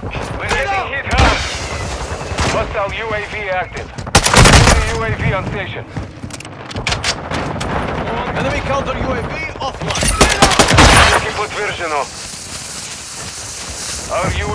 We're getting hit hard. Hostile UAV active. Enemy UAV on station. Enemy counter UAV offline. Руки подтверждено. Our UAV